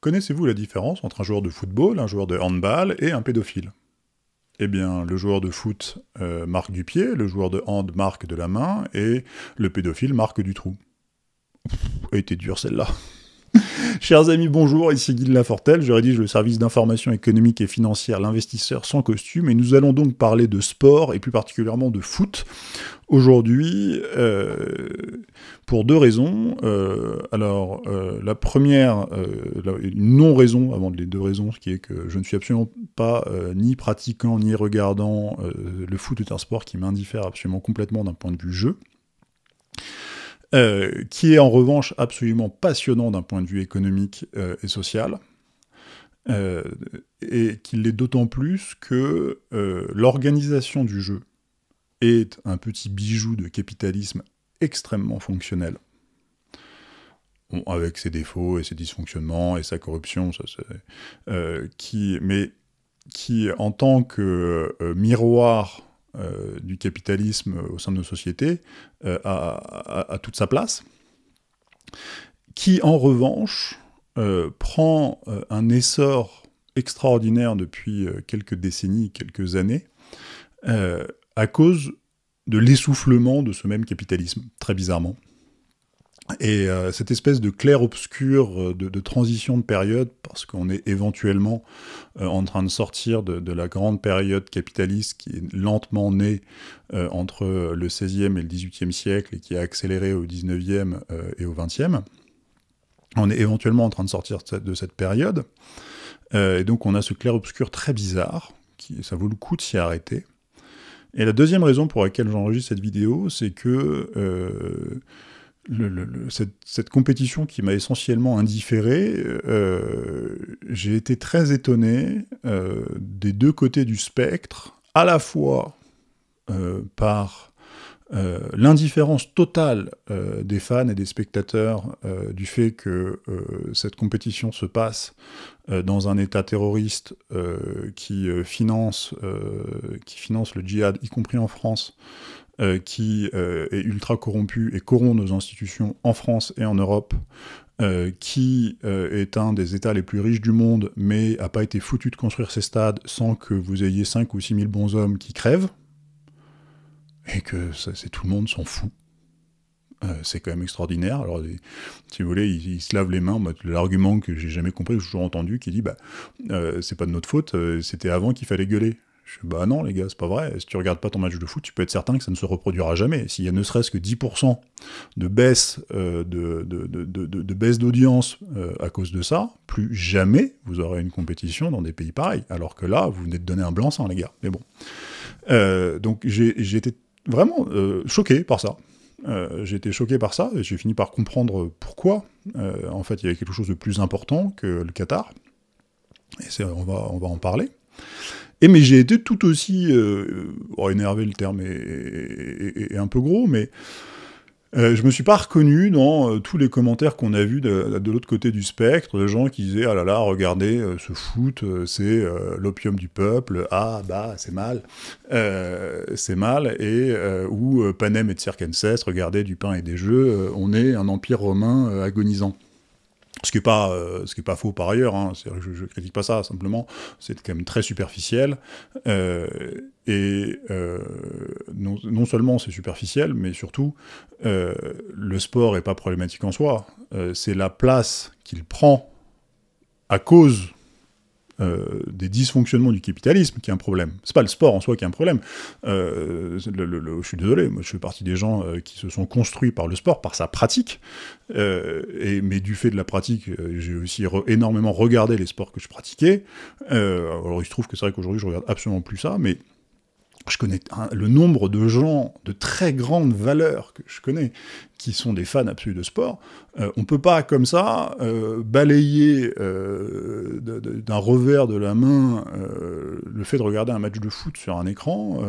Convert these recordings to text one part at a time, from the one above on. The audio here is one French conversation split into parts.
Connaissez-vous la différence entre un joueur de football, un joueur de handball et un pédophile? Eh bien, le joueur de foot euh, marque du pied, le joueur de hand marque de la main, et le pédophile marque du trou. Elle était dure celle-là. Chers amis, bonjour, ici Guy Lafortelle, je rédige le service d'information économique et financière L'investisseur sans costume, et nous allons donc parler de sport, et plus particulièrement de foot, aujourd'hui, euh, pour deux raisons. Euh, alors, euh, la première, une non-raison, avant les deux raisons, qui est que je ne suis absolument pas ni pratiquant, ni regardant, le foot est un sport qui m'indiffère absolument complètement d'un point de vue jeu. Euh, qui est en revanche absolument passionnant d'un point de vue économique euh, et social, euh, et qui l'est d'autant plus que l'organisation du jeu est un petit bijou de capitalisme extrêmement fonctionnel. avec ses défauts et ses dysfonctionnements et sa corruption, ça, mais qui, en tant que miroir euh, du capitalisme au sein de nos sociétés euh, a, toute sa place, qui en revanche euh, prend un essor extraordinaire depuis quelques décennies, quelques années, à cause de l'essoufflement de ce même capitalisme, très bizarrement. Et euh, cette espèce de clair-obscur euh, de, transition de période, parce qu'on est éventuellement euh, en train de sortir de, la grande période capitaliste qui est lentement née entre le XVIe et le XVIIIe siècle et qui a accéléré au XIXe et au XXe. On est éventuellement en train de sortir de cette période. et donc on a ce clair-obscur très bizarre, qui, ça vaut le coup de s'y arrêter. Et la deuxième raison pour laquelle j'enregistre cette vidéo, c'est que cette, compétition qui m'a essentiellement indifféré, euh, j'ai été très étonné euh, des deux côtés du spectre, à la fois euh, par l'indifférence totale des fans et des spectateurs du fait que cette compétition se passe dans un État terroriste qui, finance, qui finance le djihad, y compris en France, euh, qui euh, est ultra corrompu et corrompt nos institutions en France et en Europe, euh, qui est un des États les plus riches du monde, mais n'a pas été foutu de construire ces stades sans que vous ayez 5 ou 6 000 bons hommes qui crèvent, et que c'est tout le monde s'en fout. c'est quand même extraordinaire. Alors, si vous voulez, ils, se lavent les mains. L'argument que j'ai jamais compris, que j'ai toujours entendu, qui dit bah, c'est pas de notre faute, c'était avant qu'il fallait gueuler. Je bah non les gars, c'est pas vrai. Si tu regardes pas ton match de foot, tu peux être certain que ça ne se reproduira jamais. S'il y a ne serait-ce que 10% de baisse euh, de, baisse d'audience euh, à cause de ça, plus jamais vous aurez une compétition dans des pays pareils. Alors que là, vous venez de donner un blanc-seing les gars. Mais bon. Euh, donc j'ai été vraiment choqué par ça. j'ai été choqué par ça j'ai fini par comprendre pourquoi. en fait, il y avait quelque chose de plus important que le Qatar. Et on on va en parler. Et mais j'ai été tout aussi, euh, oh, énervé le terme est, un peu gros, mais euh, je me suis pas reconnu dans euh, tous les commentaires qu'on a vus de, l'autre côté du spectre, de gens qui disaient ah là là, regardez euh, ce foot, c'est l'opium du peuple, ah bah c'est mal, c'est mal, et ou Panem et Circenses, regardez du pain et des jeux, on est un empire romain agonisant. Ce qui n'est pas, euh, ce qui est pas faux par ailleurs, hein, je ne critique pas ça, simplement, c'est quand même très superficiel. Euh, et euh, non, non, seulement c'est superficiel, mais surtout, le sport n'est pas problématique en soi. c'est la place qu'il prend à cause euh, des dysfonctionnements du capitalisme qui est un problème. C'est pas le sport en soi qui est un problème. Euh, je suis désolé, moi je fais partie des gens euh, qui se sont construits par le sport, par sa pratique. et, mais du fait de la pratique, j'ai aussi énormément regardé les sports que je pratiquais. alors il se trouve que c'est vrai qu'aujourd'hui je regarde absolument plus ça, mais je connais le nombre de gens de très grande valeur que je connais qui sont des fans absolus de sport. Euh, on peut pas comme ça euh, balayer euh, d'un revers de la main le fait de regarder un match de foot sur un écran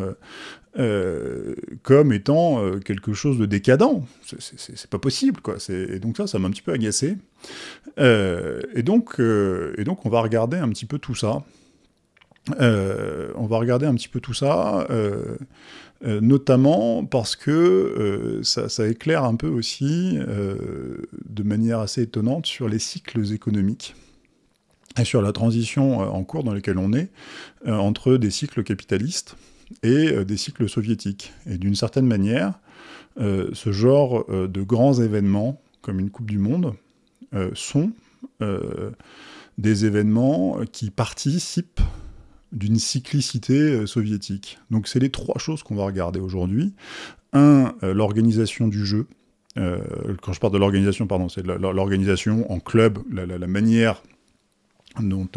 comme étant quelque chose de décadent. C'est pas possible, quoi. Et donc ça, ça m'a un petit peu agacé. et donc, et donc, on va regarder un petit peu tout ça. Euh, on va regarder un petit peu tout ça, euh, euh, notamment parce que ça, éclaire un peu aussi, de manière assez étonnante, sur les cycles économiques. et sur la transition en cours dans laquelle on est entre des cycles capitalistes et des cycles soviétiques. Et d'une certaine manière, ce genre de grands événements, comme une Coupe du Monde, sont des événements qui participent d'une cyclicité euh, soviétique. Donc c'est les trois choses qu'on va regarder aujourd'hui. Un, euh, l'organisation du jeu. Euh, quand je parle de l'organisation, pardon, c'est l'organisation en club, la, manière dont,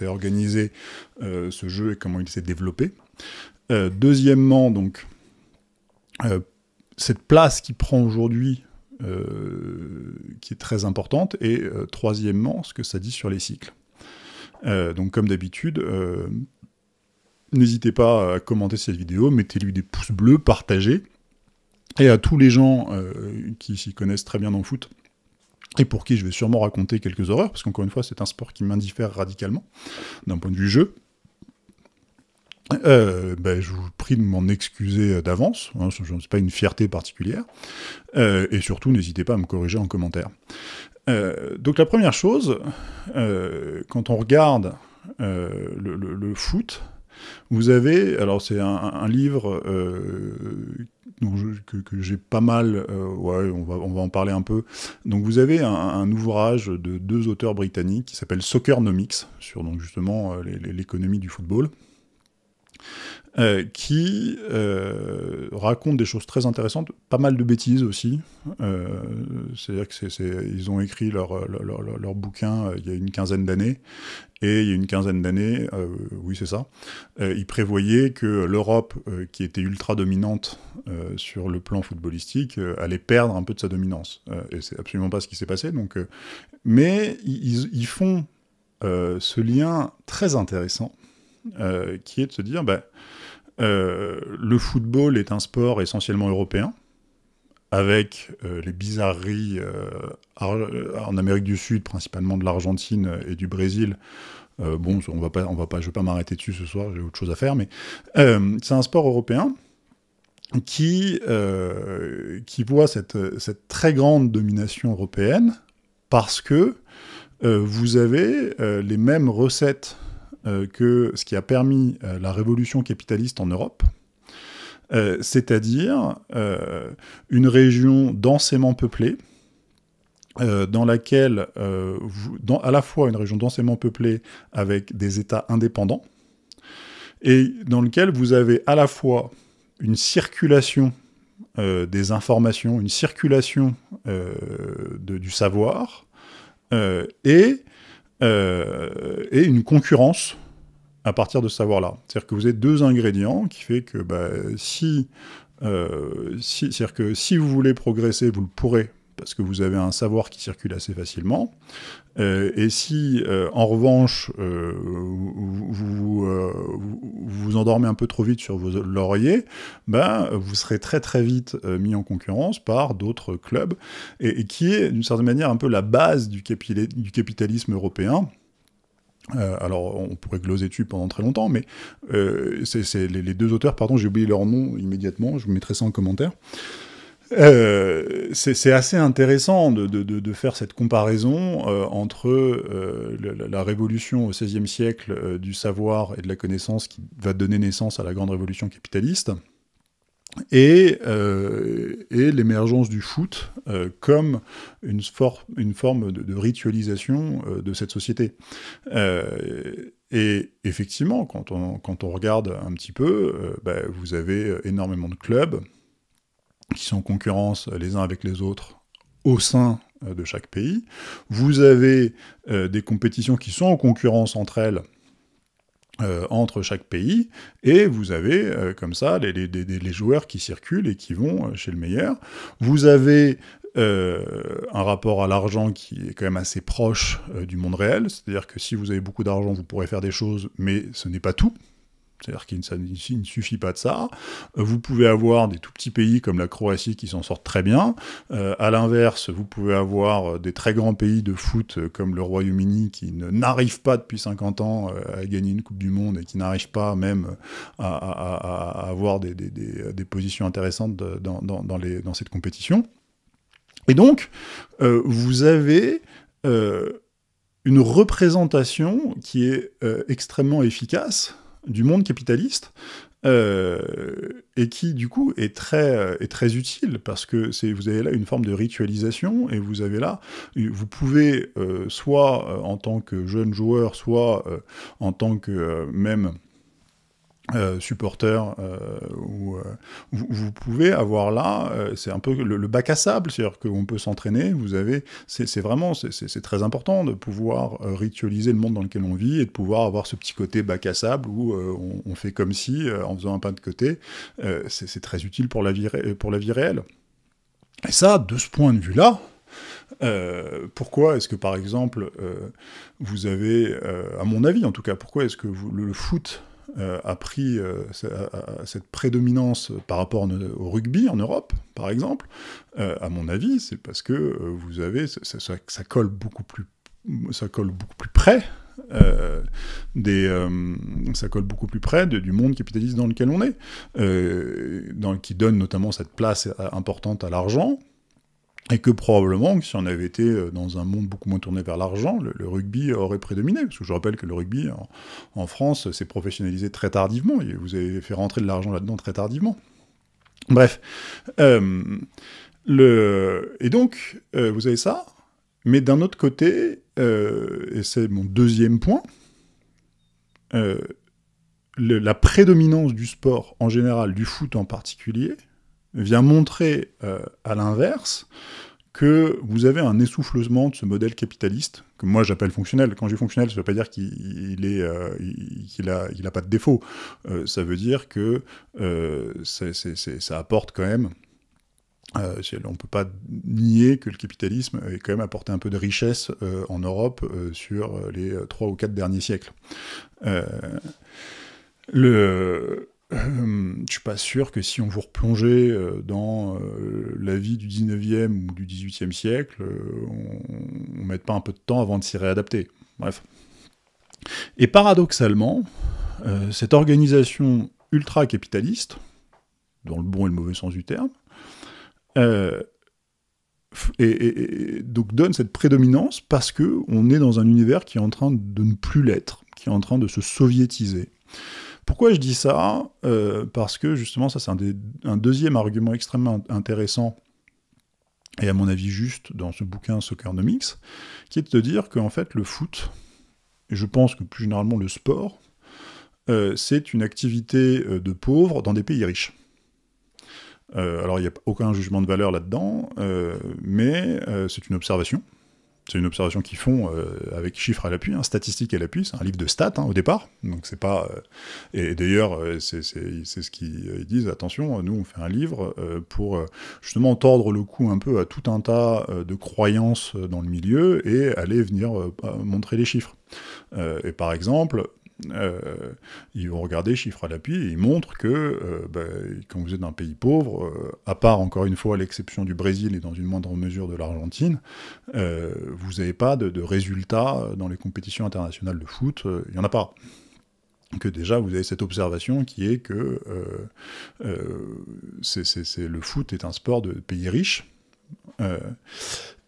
est organisé ce jeu et comment il s'est développé. deuxièmement, donc, cette place qui prend aujourd'hui, qui est très importante. Et troisièmement, ce que ça dit sur les cycles. Euh, donc comme d'habitude, euh, n'hésitez pas à commenter cette vidéo, mettez-lui des pouces bleus, partagez. Et à tous les gens euh, qui s'y connaissent très bien dans le foot, et pour qui je vais sûrement raconter quelques horreurs, parce qu'encore une fois, c'est un sport qui m'indiffère radicalement, d'un point de vue jeu. Ben, je vous prie de m'en excuser d'avance, hein, ce n'est pas une fierté particulière, et surtout n'hésitez pas à me corriger en commentaire. Euh, donc la première chose, euh, quand on regarde euh, le, foot, vous avez, alors c'est un, livre que, j'ai pas mal, ouais, on va, on va en parler un peu. Donc vous avez un, ouvrage de deux auteurs britanniques qui s'appelle Soccernomics, sur donc justement l'économie du football. Euh, qui euh, raconte des choses très intéressantes, pas mal de bêtises aussi. Euh, c'est-à-dire qu'ils ont écrit leur, leur, bouquin il y a une quinzaine d'années, et il y a une quinzaine d'années, oui c'est ça, ils prévoyaient que l'Europe, qui était ultra dominante sur le plan footballistique, allait perdre un peu de sa dominance. et c'est absolument pas ce qui s'est passé. Donc, mais ils font ce lien très intéressant, qui est de se dire, bah, euh, le football est un sport essentiellement européen, avec euh, les bizarreries euh, en Amérique du Sud, principalement de l'Argentine et du Brésil. bon, on va pas, on va pas, je vais pas m'arrêter dessus ce soir, j'ai autre chose à faire, mais c'est un sport européen qui, qui voit cette, cette, très grande domination européenne parce que vous avez les mêmes recettes euh, que ce qui a permis euh, la révolution capitaliste en Europe, euh, c'est-à-dire une région densément peuplée, dans laquelle, à la fois une région densément peuplée avec des États indépendants, et dans lequel vous avez à la fois une circulation des informations, une circulation du savoir, et euh, et une concurrence à partir de ce savoir-là. C'est-à-dire que vous avez deux ingrédients qui fait que bah, si, euh, que si vous voulez progresser, vous le pourrez parce que vous avez un savoir qui circule assez facilement. Euh, et si, euh, en revanche, euh, vous, vous, endormez un peu trop vite sur vos lauriers, ben, vous serez très très vite mis en concurrence par d'autres clubs, et, qui est d'une certaine manière un peu la base du, capitalisme européen. alors, on pourrait gloser dessus pendant très longtemps, mais c'est les, les, deux auteurs, pardon, j'ai oublié leur nom immédiatement, je vous mettrai ça en commentaire. Euh, c'est assez intéressant de, faire cette comparaison euh, entre euh, la, révolution au XVIe siècle du savoir et de la connaissance qui va donner naissance à la grande révolution capitaliste et, l'émergence du foot comme une, forme de, ritualisation de cette société. et effectivement, quand on, quand on, regarde un petit peu, bah, vous avez énormément de clubs, qui sont en concurrence les uns avec les autres au sein euh, de chaque pays. Vous avez euh, des compétitions qui sont en concurrence entre elles, euh, entre chaque pays, et vous avez comme ça les, les, joueurs qui circulent et qui vont chez le meilleur. Vous avez un rapport à l'argent qui est quand même assez proche du monde réel, c'est-à-dire que si vous avez beaucoup d'argent, vous pourrez faire des choses, mais ce n'est pas tout. C'est-à-dire qu'il ne, suffit pas de ça. Euh, vous pouvez avoir des tout petits pays comme la Croatie qui s'en sortent très bien. Euh, à l'inverse, vous pouvez avoir euh, des très grands pays de foot comme le Royaume-Uni qui n'arrivent pas depuis 50 ans à gagner une Coupe du Monde et qui n'arrivent pas même à, avoir des, positions intéressantes dans, cette compétition. Et donc, vous avez une représentation qui est extrêmement efficace du monde capitaliste, euh, et qui du coup est très, est très utile parce que c'est, vous avez là une forme de ritualisation et vous avez là, vous pouvez euh, soit euh, en tant que jeune joueur, soit en tant que même euh, euh, euh, vous, pouvez avoir là, c'est un peu le, bac à sable, c'est-à-dire qu'on peut s'entraîner, vous avez, c'est vraiment, c'est très important de pouvoir ritualiser le monde dans lequel on vit et de pouvoir avoir ce petit côté bac à sable où on, fait comme si, en faisant un pas de côté, c'est très utile pour la, vie pour la vie réelle. Et ça, de ce point de vue-là, pourquoi est-ce que, par exemple, vous avez, à mon avis en tout cas, pourquoi est-ce que le foot euh, a pris euh, cette prédominance par rapport au rugby en Europe, par exemple, euh, à mon avis, c'est parce que vous avez, ça, colle beaucoup plus, ça colle beaucoup plus près des, ça colle beaucoup plus près du monde capitaliste dans lequel on est, qui donne notamment cette place importante à l'argent, et que probablement, si on avait été euh, dans un monde beaucoup moins tourné vers l'argent, le, rugby aurait prédominé. Parce que je rappelle que le rugby, en, France, s'est professionnalisé très tardivement, et vous avez fait rentrer de l'argent là-dedans très tardivement. Bref. Euh. Et donc, euh, vous avez ça, mais d'un autre côté, et c'est mon deuxième point, la prédominance du sport en général, du foot en particulier, vient montrer euh, à l'inverse que vous avez un essoufflement de ce modèle capitaliste, que moi j'appelle fonctionnel. Quand je dis fonctionnel, ça ne veut pas dire qu'il est, euh, qu'il a, il a pas de défaut. Euh, ça veut dire que ça apporte quand même. on ne peut pas nier que le capitalisme ait quand même apporté un peu de richesse en Europe sur les trois ou quatre derniers siècles. le, euh, je suis pas sûr que si on vous replongeait euh, dans euh, la vie du 19e ou du 18e siècle, on, ne mette pas un peu de temps avant de s'y réadapter. Bref. Et paradoxalement, cette organisation ultra-capitaliste, dans le bon et le mauvais sens du terme, donc donne cette prédominance parce que on est dans un univers qui est en train de ne plus l'être, qui est en train de se soviétiser. Pourquoi je dis ça euh, Parce que justement, ça c'est un, deuxième argument extrêmement intéressant et à mon avis juste dans ce bouquin Soccernomics, qui est de dire qu'en fait le foot, et je pense que plus généralement le sport, euh, c'est une activité euh, de pauvres dans des pays riches. alors il n'y a aucun jugement de valeur là-dedans, mais c'est une observation. C'est une observation qu'ils font euh, avec chiffres à l'appui, hein, statistiques à l'appui, c'est un livre de stats hein, au départ, donc c'est pas... Euh, et d'ailleurs, euh, c'est ce qu'ils disent, attention, nous on fait un livre pour justement tordre le cou un peu à tout un tas de croyances dans le milieu et aller venir montrer les chiffres. et par exemple, euh, ils vont regarder chiffres à l'appui et ils montrent que euh, bah, quand vous êtes dans un pays pauvre, euh, à part encore une fois l'exception du Brésil et dans une moindre mesure de l'Argentine, vous n'avez pas de, résultats dans les compétitions internationales de foot, il n'y en a pas. Que déjà vous avez cette observation qui est que c'est, le foot est un sport de pays riches,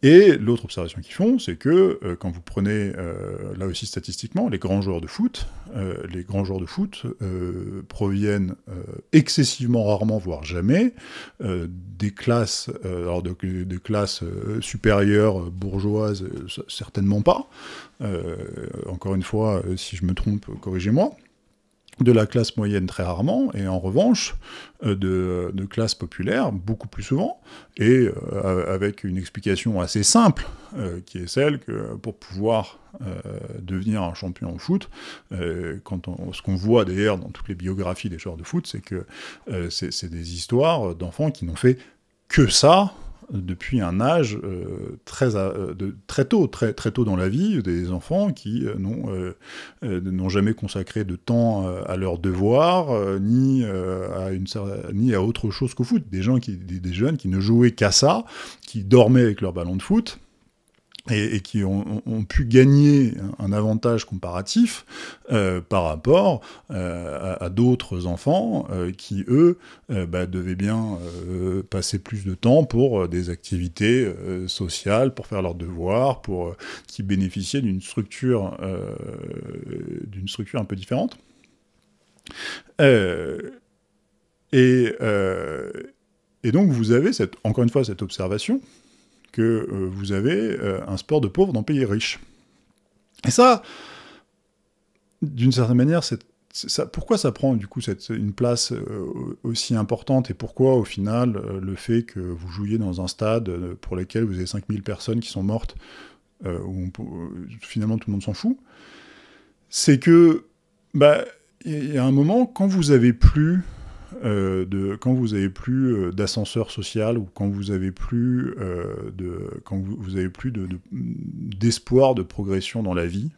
et l'autre observation qu'ils font, c'est que euh, quand vous prenez, euh, là aussi statistiquement, les grands joueurs de foot, euh, les grands joueurs de foot proviennent excessivement rarement, voire jamais, des classes, alors de, classes supérieures, bourgeoises, certainement pas. encore une fois, si je me trompe, corrigez-moi de la classe moyenne très rarement, et en revanche euh, de, de classe populaire beaucoup plus souvent, et euh, avec une explication assez simple, euh, qui est celle que pour pouvoir devenir un champion en foot, quand on, ce qu'on voit d'ailleurs dans toutes les biographies des joueurs de foot, c'est que c'est des histoires d'enfants qui n'ont fait que ça depuis un âge euh, très, euh, très tôt, très, très tôt dans la vie, des enfants qui euh, n'ont jamais consacré de temps à leurs devoirs, ni, à une, ni à autre chose qu'au foot. Des, gens qui, des, jeunes qui ne jouaient qu'à ça, qui dormaient avec leur ballon de foot, et, qui ont, pu gagner un avantage comparatif euh, par rapport euh, à, d'autres enfants euh, qui, eux, bah, devaient bien passer plus de temps pour des activités sociales, pour faire leurs devoirs, pour qui bénéficiaient d'une structure, d'une structure un peu différente. Et, donc vous avez encore une fois cette observation que euh, vous avez euh, un sport de pauvres dans pays riches. Et ça, d'une certaine manière, ça, pourquoi ça prend du coup cette, une place euh, aussi importante et pourquoi au final le fait que vous jouiez dans un stade pour lequel vous avez 5000 personnes qui sont mortes, où finalement tout le monde s'en fout, c'est que bah, il y a un moment quand vous avez plus euh, de quand vous avez plus euh, d'ascenseur social ou quand vous avez plus euh, de quand vous, avez plus de, d'espoir de, progression dans la vie.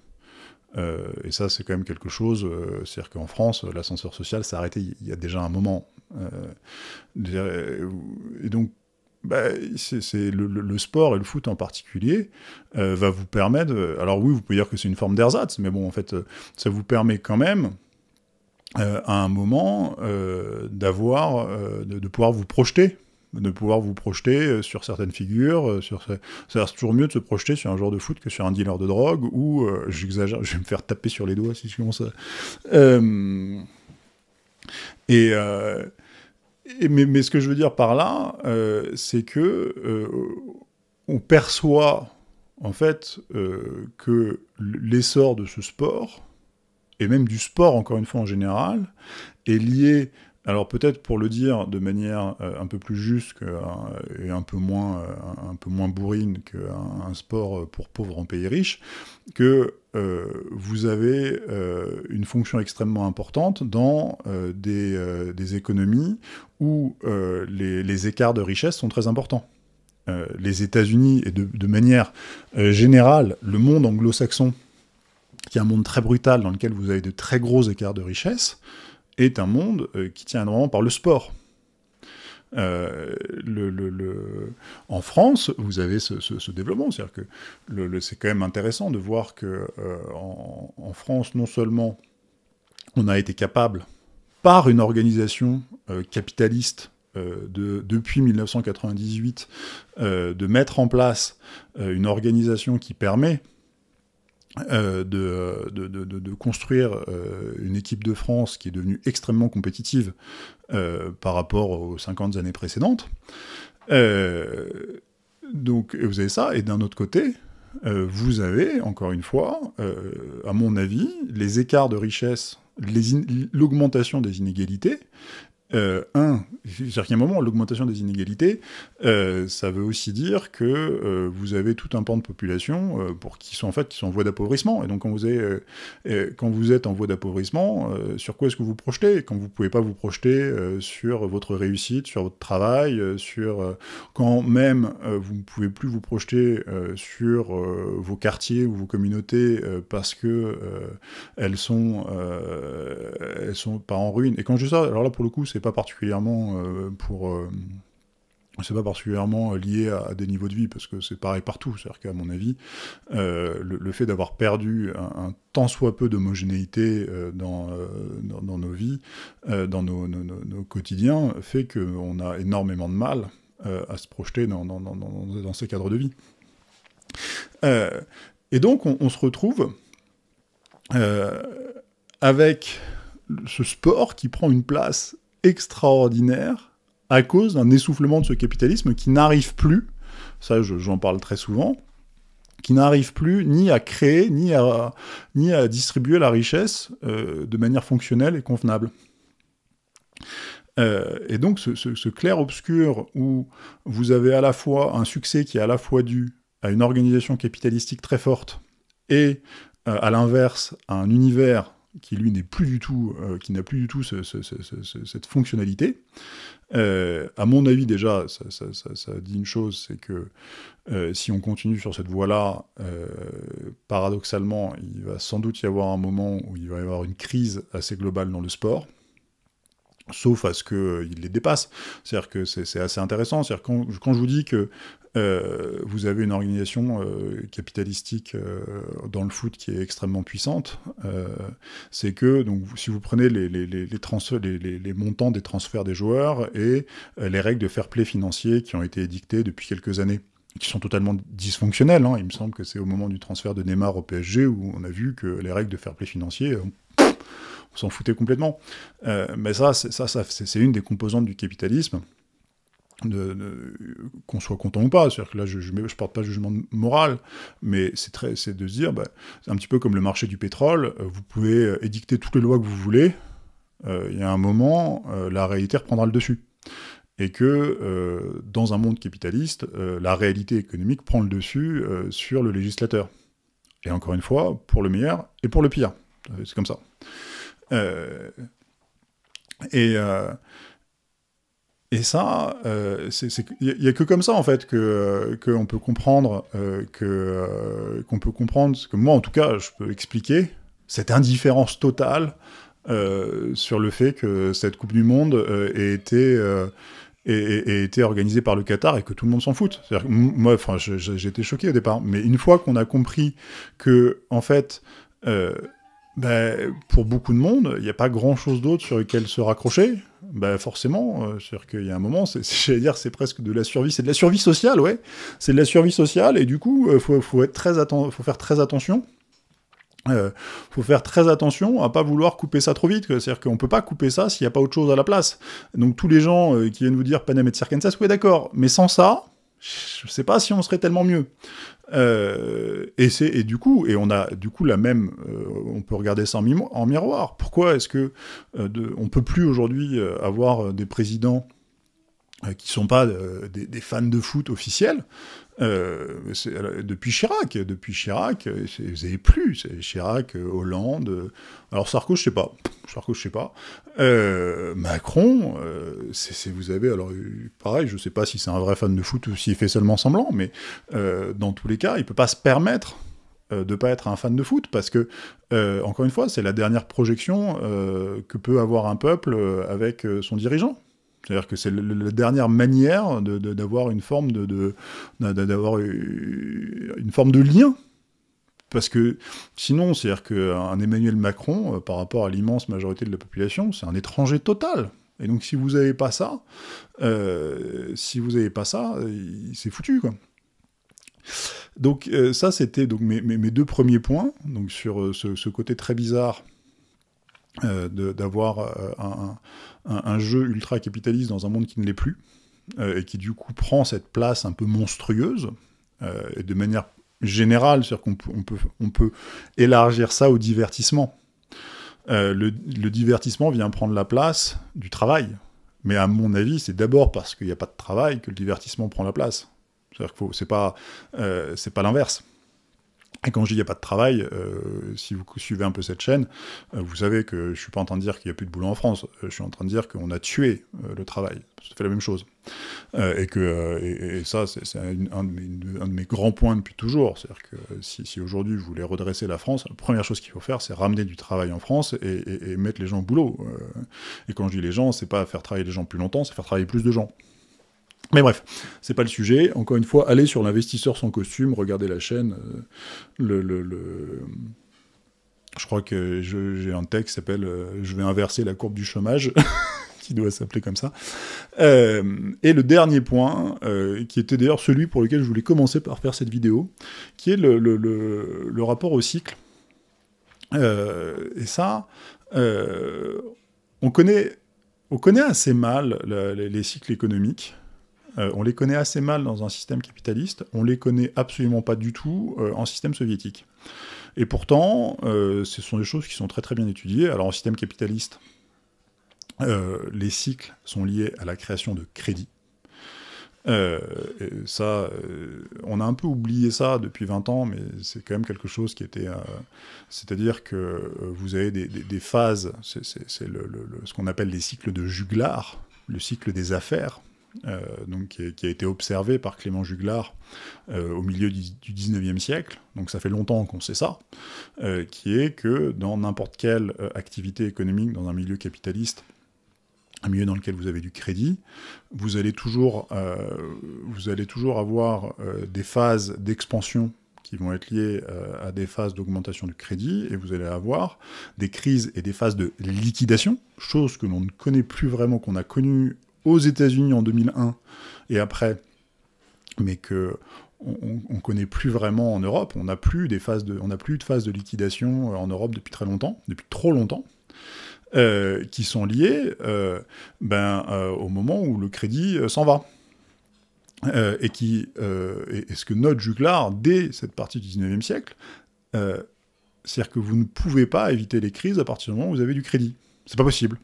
et ça, c'est quand même quelque chose. c'est-à-dire qu'en France, l'ascenseur social s'est arrêté il y a déjà un moment. et donc, bah, c'est, le, sport et le foot en particulier va vous permettre. alors oui, vous pouvez dire que c'est une forme d'ersatz, mais bon, en fait, ça vous permet quand même euh, à un moment euh, d'avoir, euh, de, pouvoir vous projeter, de pouvoir vous projeter sur certaines figures. Sur C'est toujours mieux de se projeter sur un joueur de foot que sur un dealer de drogue, ou, j'exagère, je vais me faire taper sur les doigts si je commence à... et... mais, mais, ce que je veux dire par là, c'est que on perçoit en fait que l'essor de ce sport et même du sport encore une fois en général, est lié, alors peut-être pour le dire de manière euh, un peu plus juste euh, et un peu moins, euh, un peu moins bourrine qu'un sport pour pauvres en pays riches, que vous avez une fonction extrêmement importante dans des, économies où les, écarts de richesse sont très importants. les États-Unis et de manière générale, le monde anglo-saxon qui est un monde très brutal dans lequel vous avez de très gros écarts de richesse, est un monde euh, qui tient énormément par le sport. Euh, En France, vous avez ce, développement, c'est-à-dire que c'est quand même intéressant de voir que euh, en, France, non seulement on a été capable, par une organisation capitaliste de, depuis 1998, de mettre en place une organisation qui permet euh, de, de, de, construire euh, une équipe de France qui est devenue extrêmement compétitive euh, par rapport aux 50 années précédentes. donc vous avez ça, et d'un autre côté, vous avez, encore une fois, à mon avis, les écarts de richesse, l'augmentation des inégalités, euh, un, qu'à un moment, l'augmentation des inégalités, euh, ça veut aussi dire que euh, vous avez tout un pan de population euh, pour qui sont en fait qui sont en voie d'appauvrissement. Et donc quand vous, avez, quand vous êtes en voie d'appauvrissement, sur quoi est-ce que vous projetez? Quand vous pouvez pas vous projeter sur votre réussite, sur votre travail, sur quand même vous ne pouvez plus vous projeter sur vos quartiers ou vos communautés parce que elles sont elles sont pas en ruine. Et quand je dis ça, alors là pour le coup c'est pas particulièrement euh, pour euh, c'est pas particulièrement lié à, des niveaux de vie, parce que c'est pareil partout. C'est-à-dire qu'à mon avis, euh, le, fait d'avoir perdu un, tant soit peu d'homogénéité dans, dans, nos vies, dans nos, nos, quotidiens, fait qu'on a énormément de mal à se projeter dans, dans, ces cadres de vie. et donc, on, on se retrouve avec ce sport qui prend une place extraordinaire à cause d'un essoufflement de ce capitalisme qui n'arrive plus, ça j'en parle très souvent, qui n'arrive plus ni à créer, ni à, distribuer la richesse euh, de manière fonctionnelle et convenable. Euh, et donc ce, clair-obscur où vous avez à la fois un succès qui est à la fois dû à une organisation capitalistique très forte et euh, à l'inverse à un univers qui lui n'est plus du tout, euh, qui n'a plus du tout cette fonctionnalité. Euh, à mon avis, déjà, ça, dit une chose, c'est que euh, si on continue sur cette voie-là, paradoxalement, il va sans doute y avoir un moment où il va y avoir une crise assez globale dans le sport sauf à ce qu'il les dépasse. C'est-à-dire que c'est assez intéressant. C'est-à-dire quand, je vous dis que euh, vous avez une organisation euh, capitalistique euh, dans le foot qui est extrêmement puissante. c'est que donc, si vous prenez les, montants des transferts des joueurs et les règles de fair play financier qui ont été édictées depuis quelques années, qui sont totalement dysfonctionnelles. Hein. Il me semble que c'est au moment du transfert de Neymar au PSG où on a vu que les règles de fair play financier, on, s'en foutait complètement. mais ça c'est une des composantes du capitalisme de, qu'on soit content ou pas. C'est-à-dire que là, je ne porte pas jugement moral, mais c'est de se dire, bah, c'est un petit peu comme le marché du pétrole, euh, vous pouvez euh, édicter toutes les lois que vous voulez, euh, il y a un moment, la réalité reprendra le dessus. Et que dans un monde capitaliste, la réalité économique prend le dessus sur le législateur. Et encore une fois, pour le meilleur et pour le pire. C'est comme ça. et et ça, il euh, n'y a, que comme ça en fait que euh, qu'on peut comprendre euh, que peut comprendre que moi en tout cas je peux expliquer cette indifférence totale sur le fait que cette Coupe du Monde ait été ait, été organisée par le Qatar et que tout le monde s'en fout. Moi, enfin, été choqué au départ, mais une fois qu'on a compris que en fait ben, pour beaucoup de monde, il n'y a pas grand-chose d'autre sur lequel se raccrocher. Ben, forcément, euh, c'est-à-dire qu'il y a un moment, j'allais dire, c'est presque de la survie, c'est de la survie sociale, ouais. C'est de la survie sociale, et du coup, il euh, faut, faut, faut faire très attention. Euh, faut faire très attention à pas vouloir couper ça trop vite. C'est-à-dire qu'on peut pas couper ça s'il n'y a pas autre chose à la place. Donc tous les gens euh, qui viennent vous dire Panem et Circenses, oui d'accord, mais sans ça, je sais pas si on serait tellement mieux. Euh, et c'est et du coup et on a du coup la même euh, on peut regarder ça en, miroir. Pourquoi est-ce que euh, on peut plus aujourd'hui avoir des présidents qui sont pas des, des, fans de foot officiels euh, depuis Chirac, depuis Chirac, vous avez plus, Chirac, Hollande, alors Sarko, je sais pas, Sarko, je sais pas, euh, Macron, euh, vous avez, alors pareil, je sais pas si c'est un vrai fan de foot ou s'il fait seulement semblant, mais dans tous les cas, il peut pas se permettre de pas être un fan de foot parce que encore une fois c'est la dernière projection que peut avoir un peuple avec son dirigeant c'est-à-dire que c'est la dernière manière d'avoir une forme de, d'avoir une forme de lien. Parce que sinon, c'est-à-dire qu'un Emmanuel Macron, euh, par rapport à l'immense majorité de la population, c'est un étranger total. Et donc, si vous n'avez pas ça, euh, si vous n'avez pas ça, c'est foutu, quoi. Donc, euh, ça, c'était donc mes, mes, deux premiers points, donc sur ce, côté très bizarre d'avoir un, jeu ultra capitaliste dans un monde qui ne l'est plus, euh, et qui du coup prend cette place un peu monstrueuse, euh, et de manière générale, c'est-à-dire qu'on peut, on peut, on peut élargir ça au divertissement. Euh, le, divertissement vient prendre la place du travail. Mais à mon avis, c'est d'abord parce qu'il n'y a pas de travail que le divertissement prend la place. C'est-à-dire que c'est pas, pas l'inverse. Et quand je dis il n'y a pas de travail, euh, si vous suivez un peu cette chaîne, euh, vous savez que je ne suis pas en train de dire qu'il n'y a plus de boulot en France, euh, je suis en train de dire qu'on a tué le travail. C'est fait la même chose. et que et, ça, c'est un, de mes grands points depuis toujours. C'est-à-dire que si, aujourd'hui je voulais redresser la France, la première chose qu'il faut faire, c'est ramener du travail en France et, et, mettre les gens au boulot. et quand je dis les gens, c'est pas faire travailler les gens plus longtemps, c'est faire travailler plus de gens. Mais bref, c'est pas le sujet. Encore une fois, allez sur l'investisseur sans costume, regardez la chaîne. Euh, Je crois que j'ai un texte qui s'appelle euh, Je vais inverser la courbe du chômage, qui doit s'appeler comme ça. Euh, et le dernier point, qui était d'ailleurs celui pour lequel je voulais commencer par faire cette vidéo, qui est le, rapport au cycle. et ça, on connaît assez mal les cycles économiques. Euh, on les connaît assez mal dans un système capitaliste, on les connaît absolument pas du tout euh, en système soviétique. Et pourtant, euh, ce sont des choses qui sont très très bien étudiées. Alors en système capitaliste, les cycles sont liés à la création de crédits. ça, on a un peu oublié ça depuis 20 ans, mais c'est quand même quelque chose qui était. C'est-à-dire que vous avez des, phases, c'est ce qu'on appelle les cycles de juglar, le cycle des affaires, euh, donc, qui, a été observé par Clément Juglar euh, au milieu du, XIXe 19e siècle, donc ça fait longtemps qu'on sait ça, euh, qui est que dans n'importe quelle activité économique dans un milieu capitaliste, un milieu dans lequel vous avez du crédit, vous allez toujours, vous allez toujours avoir des phases d'expansion qui vont être liées à des phases d'augmentation du crédit, et vous allez avoir des crises et des phases de liquidation, chose que l'on ne connaît plus vraiment, qu'on a connu aux États-Unis en 2001 et après, mais que on, ne connaît plus vraiment en Europe. On n'a plus des phases de, on n'a plus de phase de liquidation en Europe depuis très longtemps, depuis trop longtemps. Euh, qui sont liés euh, ben, euh, au moment où le crédit s'en va. et, qui, ce que note Juglar dès cette partie du 19e siècle, c'est-à-dire que vous ne pouvez pas éviter les crises à partir du moment où vous avez du crédit. C'est pas possible.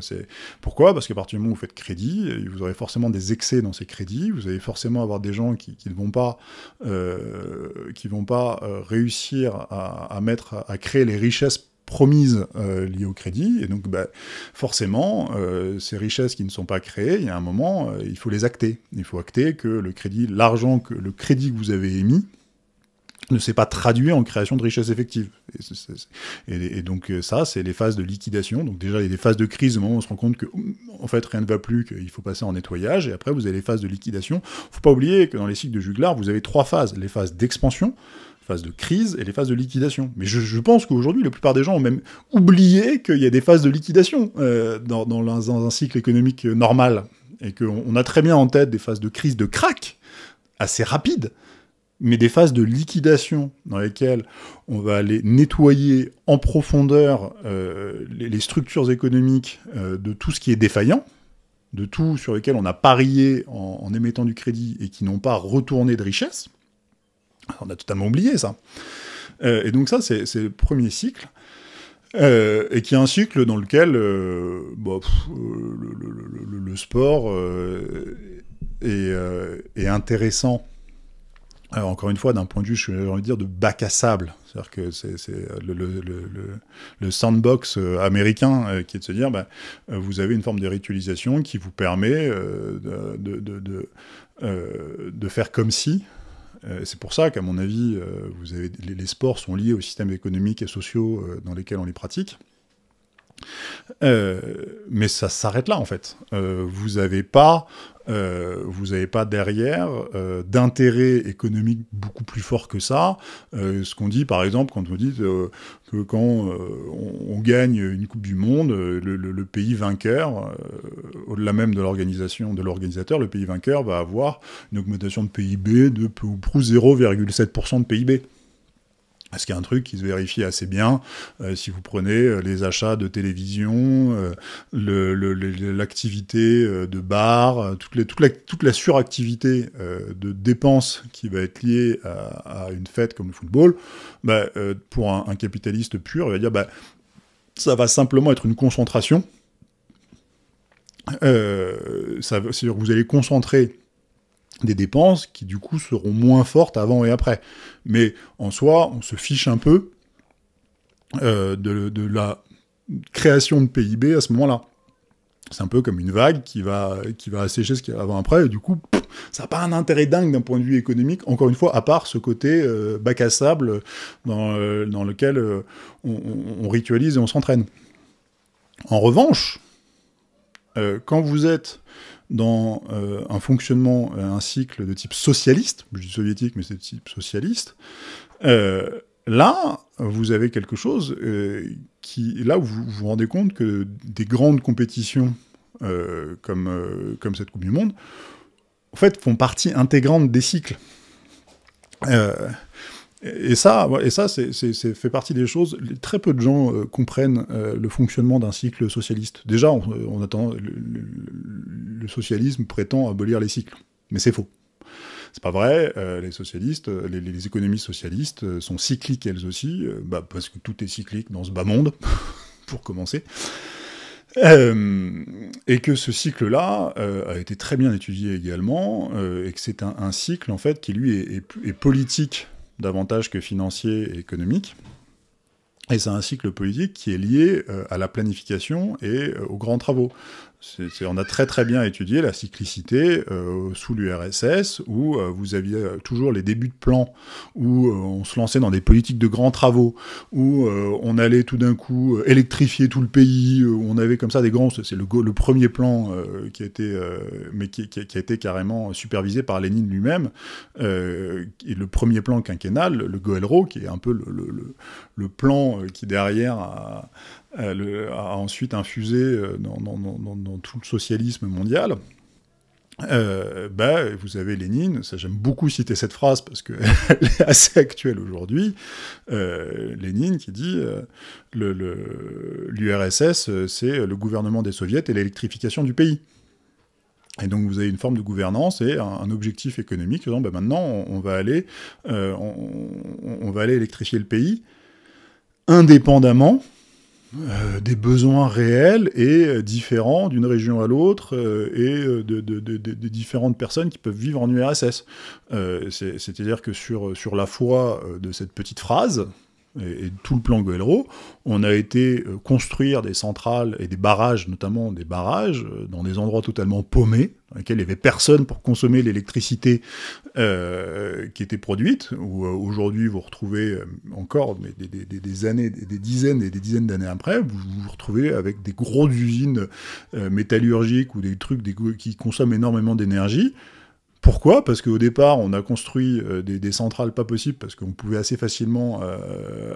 C'est pourquoi? Parce qu'à partir du moment où vous faites crédit, vous aurez forcément des excès dans ces crédits. Vous allez forcément avoir des gens qui, ne vont pas, vont pas réussir à, créer les richesses promises euh, liées au crédit, et donc bah, forcément, euh, ces richesses qui ne sont pas créées, il y a un moment, euh, il faut les acter. Il faut acter que le crédit, l'argent, que le crédit que vous avez émis, ne s'est pas traduit en création de richesses effectives. Et, donc ça, c'est les phases de liquidation. Donc déjà, il y a des phases de crise au moment où on se rend compte que en fait rien ne va plus, qu'il faut passer en nettoyage. Et après, vous avez les phases de liquidation. Faut pas oublier que dans les cycles de Juglar, vous avez trois phases les phases d'expansion, phases de crise et les phases de liquidation. Mais je, pense qu'aujourd'hui, la plupart des gens ont même oublié qu'il y a des phases de liquidation euh, dans, dans, un, cycle économique normal, et qu'on a très bien en tête des phases de crise, de crack, assez rapides, mais des phases de liquidation dans lesquelles on va aller nettoyer en profondeur euh, les, structures économiques euh, de tout ce qui est défaillant, de tout sur lequel on a parié en, émettant du crédit et qui n'ont pas retourné de richesse, on a totalement oublié ça. Euh, et donc ça, c'est le premier cycle. Et qui est un cycle dans lequel bah, le, sport est, intéressant. Alors, encore une fois, d'un point de vue, j'ai envie de dire, de bac à sable. C'est-à-dire que c'est le, sandbox américain qui est de se dire, bah, vous avez une forme de ritualisation qui vous permet de, faire comme si, euh, c'est pour ça qu'à mon avis, euh, les, sports sont liés aux systèmes économiques et sociaux euh, dans lesquels on les pratique. mais ça s'arrête là en fait. vous n'avez pas euh, vous n'avez pas derrière euh, d'intérêt économique beaucoup plus fort que ça. Euh, ce qu'on dit, par exemple, quand vous dites que quand on, gagne une Coupe du Monde, le, pays vainqueur, au-delà même de l'organisation, de l'organisateur, le pays vainqueur va avoir une augmentation de PIB de peu ou prou 0,7% de PIB. Ce qui est un truc qui se vérifie assez bien euh, si vous prenez euh, les achats de télévision, euh, l'activité de bar, toute, la, suractivité de dépenses qui va être liée à, une fête comme le football, bah, pour un, capitaliste pur, il va dire bah, ça va simplement être une concentration. ça, vous allez concentrer des dépenses qui du coup seront moins fortes avant et après. Mais en soi, on se fiche un peu euh, de, la création de PIB à ce moment-là. C'est un peu comme une vague qui va, assécher ce qu'il y a avant après, et du coup, ça n'a pas un intérêt dingue d'un point de vue économique, encore une fois, à part ce côté euh, bac à sable dans, euh, dans lequel on, ritualise et on s'entraîne. En revanche, quand vous êtes dans euh, un fonctionnement, euh, un cycle de type socialiste, je dis soviétique, mais c'est de type socialiste, euh, là, vous avez quelque chose qui, là où vous vous rendez compte que des grandes compétitions comme, comme cette Coupe du Monde, en fait, font partie intégrante des cycles. Et ça, et ça c'est, fait partie des choses. Très peu de gens euh, comprennent euh, le fonctionnement d'un cycle socialiste. Déjà, on, attend, le, socialisme prétend abolir les cycles, mais c'est faux. C'est pas vrai. Euh, les socialistes, les, économies socialistes sont cycliques elles aussi, bah, parce que tout est cyclique dans ce bas monde, pour commencer. et que ce cycle-là a été très bien étudié également, et que c'est un, cycle en fait qui lui est politique davantage que financier et économique. Et c'est un cycle politique qui est lié euh, à la planification et euh, aux grands travaux. On a très très bien étudié la cyclicité euh, sous l'URSS, où euh, vous aviez euh, toujours les débuts de plan, où on se lançait dans des politiques de grands travaux, où on allait tout d'un coup électrifier tout le pays, où on avait comme ça des grands... C'est le, premier plan qui a été, mais qui, a été carrément supervisé par Lénine lui-même, et le premier plan quinquennal, le Goelro, qui est un peu le, le, le plan qui derrière a euh, a ensuite infusé euh, dans, tout le socialisme mondial. Euh, bah, vous avez Lénine, ça j'aime beaucoup citer cette phrase parce qu'elle est assez actuelle aujourd'hui, Lénine qui dit l'URSS c'est le gouvernement des soviets et l'électrification du pays. Et donc vous avez une forme de gouvernance et un, objectif économique, disant bah, maintenant on, va aller, on, va aller électrifier le pays indépendamment euh, des besoins réels et euh, différents d'une région à l'autre euh, et de, différentes personnes qui peuvent vivre en URSS. C'est-à-dire que sur, sur la foi de cette petite phrase, et, tout le plan Goelro, on a été euh, construire des centrales et des barrages, notamment des barrages, euh, dans des endroits totalement paumés, dans lesquels il n'y avait personne pour consommer l'électricité euh, qui était produite, où aujourd'hui vous retrouvez encore mais des, années, des, dizaines et des dizaines d'années après, vous vous retrouvez avec des grosses usines métallurgiques ou des trucs qui consomment énormément d'énergie, pourquoi? Parce qu'au départ, on a construit euh, des, centrales pas possibles parce qu'on pouvait assez facilement euh,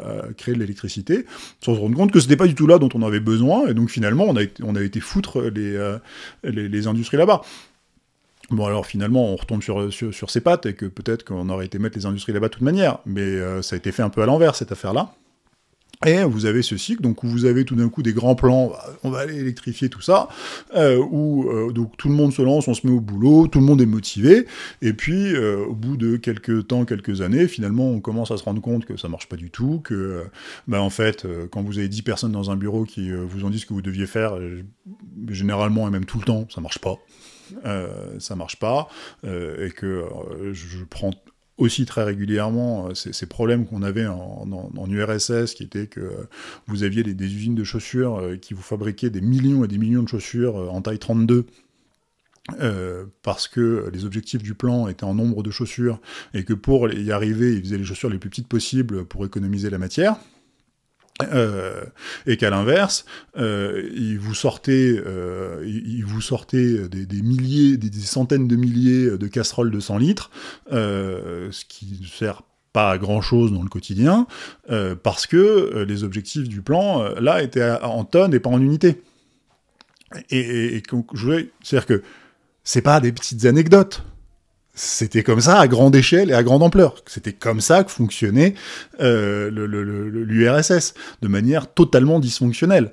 euh, créer de l'électricité, sans se rendre compte que ce n'était pas du tout là dont on avait besoin, et donc finalement, on a, on a été foutre les, les, industries là-bas. Bon, alors finalement, on retombe sur, sur, ses pattes, et que peut-être qu'on aurait été mettre les industries là-bas de toute manière, mais ça a été fait un peu à l'envers, cette affaire-là. Et vous avez ce cycle, donc où vous avez tout d'un coup des grands plans, on va aller électrifier tout ça, euh, où euh, donc tout le monde se lance, on se met au boulot, tout le monde est motivé, et puis euh, au bout de quelques temps, quelques années, finalement on commence à se rendre compte que ça marche pas du tout, que bah, en fait quand vous avez 10 personnes dans un bureau qui vous ont dit ce que vous deviez faire, généralement et même tout le temps, ça marche pas. ça marche pas, et que je prends aussi très régulièrement euh, ces, problèmes qu'on avait en, URSS, qui était que vous aviez des, usines de chaussures euh, qui vous fabriquaient des millions et des millions de chaussures euh, en taille 32. parce que les objectifs du plan étaient en nombre de chaussures et que pour y arriver, ils faisaient les chaussures les plus petites possibles pour économiser la matière. Euh, et qu'à l'inverse, euh, vous sortait, euh, il vous des, milliers, des, centaines de milliers de casseroles de 100 litres, ce qui ne sert pas à grand chose dans le quotidien, parce que les objectifs du plan, là, étaient en tonnes et pas en unités. Et, et, c'est-à-dire que c'est pas des petites anecdotes c'était comme ça à grande échelle et à grande ampleur. C'était comme ça que fonctionnait euh, l'URSS, de manière totalement dysfonctionnelle,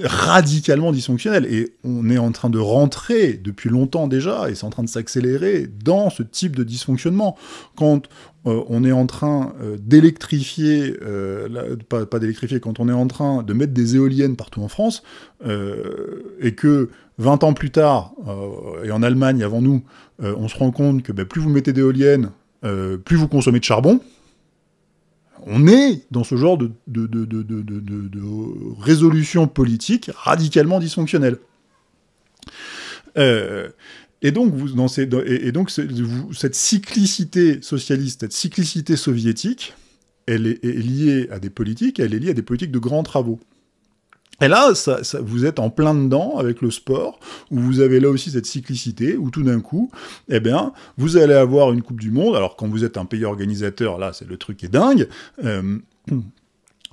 radicalement dysfonctionnelle. Et on est en train de rentrer depuis longtemps déjà, et c'est en train de s'accélérer dans ce type de dysfonctionnement. Quand euh, on est en train euh, d'électrifier, pas, pas d'électrifier, quand on est en train de mettre des éoliennes partout en France, et que 20 ans plus tard, et en Allemagne avant nous, on se rend compte que ben, plus vous mettez d'éoliennes, plus vous consommez de charbon, on est dans ce genre de, de, de résolution politique radicalement dysfonctionnelle. Et donc, vous, dans ces, et, donc cette cyclicité socialiste, cette cyclicité soviétique, elle est, liée à des politiques, elle est liée à des politiques de grands travaux. Et là, vous êtes en plein dedans avec le sport, où vous avez là aussi cette cyclicité, où tout d'un coup, eh bien, vous allez avoir une Coupe du Monde. Alors, quand vous êtes un pays organisateur, là, c'est le truc qui est dingue. Euh,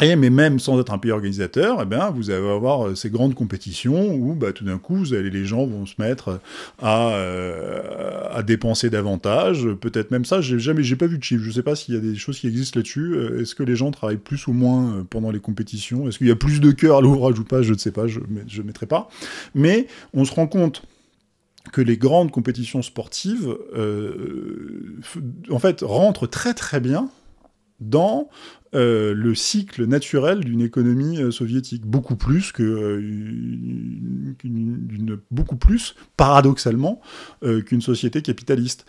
et, mais même sans être un pays organisateur, eh bien, vous allez avoir euh, ces grandes compétitions où bah, tout d'un coup, vous allez, les gens vont se mettre à, euh, à dépenser davantage. Peut-être même ça, j'ai jamais, j'ai pas vu de chiffres. Je sais pas s'il y a des choses qui existent là-dessus. Euh, est-ce que les gens travaillent plus ou moins pendant les compétitions? Est-ce qu'il y a plus de cœur à l'ouvrage ou pas? Je ne sais pas, je ne mettrai pas. Mais on se rend compte que les grandes compétitions sportives, en fait, rentrent très très bien dans euh, le cycle naturel d'une économie euh, soviétique, beaucoup plus que euh, beaucoup plus paradoxalement qu'une société capitaliste.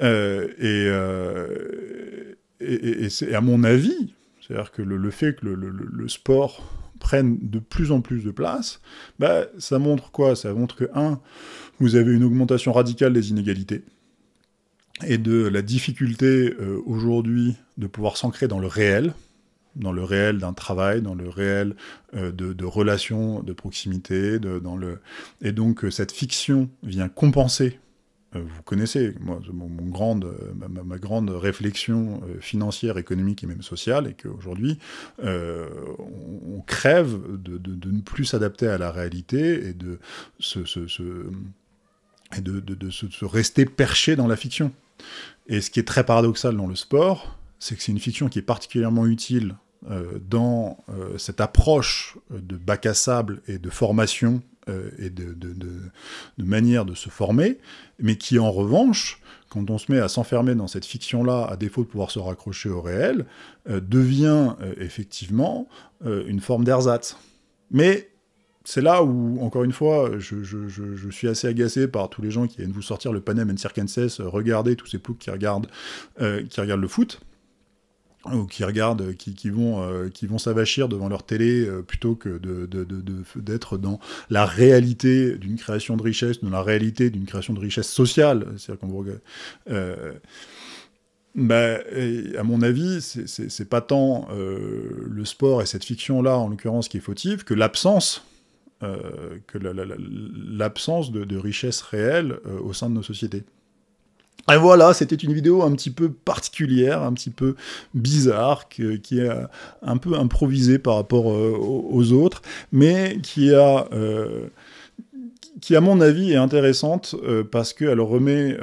et, c'est à mon avis, c'est-à-dire que le, fait que le, sport prennent de plus en plus de place, bah, ça montre quoi? Ça montre que, un, vous avez une augmentation radicale des inégalités et de la difficulté euh, aujourd'hui de pouvoir s'ancrer dans le réel, dans le réel d'un travail, dans le réel euh, de, relations de proximité, de, dans le... et donc euh, cette fiction vient compenser. vous connaissez moi, mon, grande, ma, grande réflexion financière, économique et même sociale, et qu'aujourd'hui, on, crève de, ne plus s'adapter à la réalité et de se, et de, se rester perché dans la fiction. Et ce qui est très paradoxal dans le sport, c'est que c'est une fiction qui est particulièrement utile euh, dans euh, cette approche de bac à sable et de formation euh, et de, manière de se former, mais qui en revanche, quand on se met à s'enfermer dans cette fiction-là, à défaut de pouvoir se raccrocher au réel, devient effectivement une forme d'ersatz. Mais c'est là où, encore une fois, je, suis assez agacé par tous les gens qui viennent vous sortir le Panem and Circenses, euh, regardez tous ces ploucs qui regardent, euh, qui regardent le foot, ou qui regardent, qui, vont, euh, qui vont s'avachir devant leur télé plutôt que d'être dans la réalité d'une création de richesse, dans la réalité d'une création de richesse sociale. C'est-à-dire qu'on vous bah, à mon avis, c'est pas tant le sport et cette fiction-là, en l'occurrence, qui est fautive, que l'absence euh, que l'absence de, richesse réelle euh, au sein de nos sociétés. Et voilà, c'était une vidéo un petit peu particulière, un petit peu bizarre, qui est un peu improvisée par rapport euh, aux autres, mais qui a qui à mon avis est intéressante parce qu'elle remet,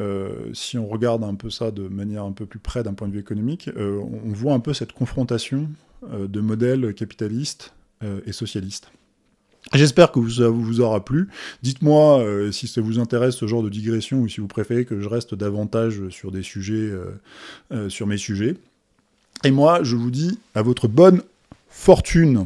si on regarde un peu ça de manière un peu plus près d'un point de vue économique, on voit un peu cette confrontation de modèles capitalistes et socialistes. J'espère que ça vous aura plu. Dites-moi euh, si ça vous intéresse ce genre de digression ou si vous préférez que je reste davantage sur des sujets, euh, euh, sur mes sujets. Et moi, je vous dis à votre bonne fortune.